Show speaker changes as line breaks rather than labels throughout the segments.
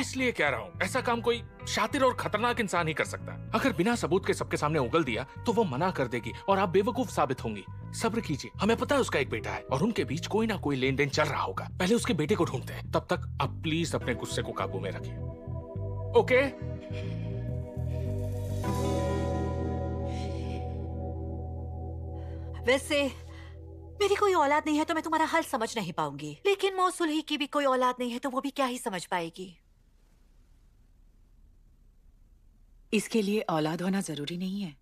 इसलिए कह रहा हूँ, ऐसा काम कोई शातिर और खतरनाक इंसान ही कर सकता है। अगर बिना सबूत के सबके सामने उगल दिया तो वो मना कर देगी और आप बेवकूफ़ साबित होंगी। सब्र कीजिए, हमें पता है उसका एक बेटा है और उनके बीच कोई ना कोई लेन देन चल रहा होगा। पहले उसके बेटे को ढूंढते हैं। तब तक आप प्लीज़ अपने गुस्से को काबू में रखिए। ओके?
वैसे, मेरी कोई औलाद नहीं है तो मैं तुम्हारा हल समझ नहीं पाऊँगी। लेकिन मौसुल ही की भी कोई औलाद नहीं है तो वो भी क्या ही समझ पाएगी?
इसके लिए औलाद होना ज़रूरी नहीं है।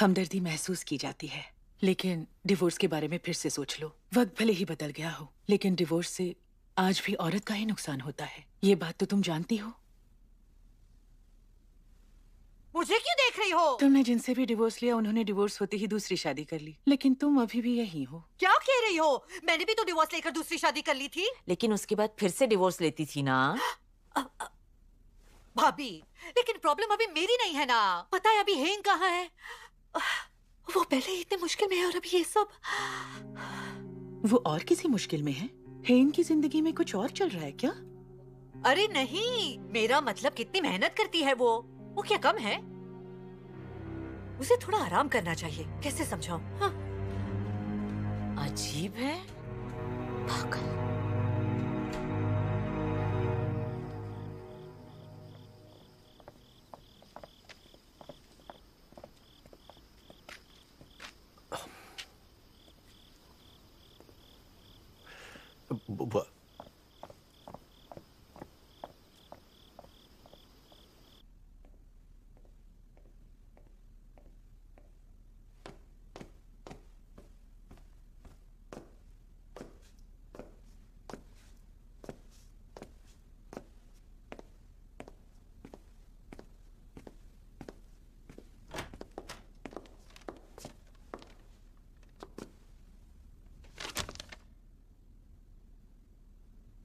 हमदर्दी महसूस की जाती है। लेकिन डिवोर्स के बारे में फिर से सोच लो। वक्त भले ही बदल गया हो लेकिन डिवोर्स से आज भी औरत का ही नुकसान होता है। ये बात तो तुम जानती हो।
मुझे क्यों देख रही हो?
तुमने जिनसे भी डिवोर्स लिया उन्होंने डिवोर्स होते ही दूसरी शादी कर ली। लेकिन तुम अभी भी यही हो।
क्या कह रही हो? मैंने भी तो डिवोर्स लेकर दूसरी शादी कर ली थी।
लेकिन उसके बाद फिर से डिवोर्स लेती थी ना।
भाभी लेकिन प्रॉब्लम अभी मेरी नहीं है ना। पता है अभी हेंग कहाँ है? वो पहले ही इतने मुश्किल में है और अभी ये सब।
वो और किसी मुश्किल में है? हेन की ज़िंदगी में कुछ और चल रहा है क्या?
अरे नहीं मेरा मतलब कितनी मेहनत करती है वो। वो क्या कम है? उसे थोड़ा आराम करना चाहिए। कैसे समझाऊं? हाँ?
अजीब है। पागल।
But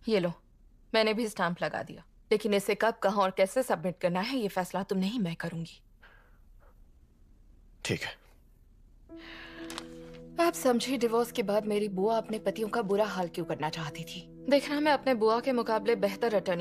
ये लो मैंने भी स्टैंप लगा दिया। लेकिन इसे कब कहा और कैसे सबमिट करना है ये फैसला तुम नहीं मैं करूँगी।
ठीक है।
आप समझे डिवोर्स के बाद मेरी बुआ अपने पतियों का बुरा हाल क्यों करना चाहती थी? देखना मैं अपने बुआ के मुकाबले बेहतर अटर्नी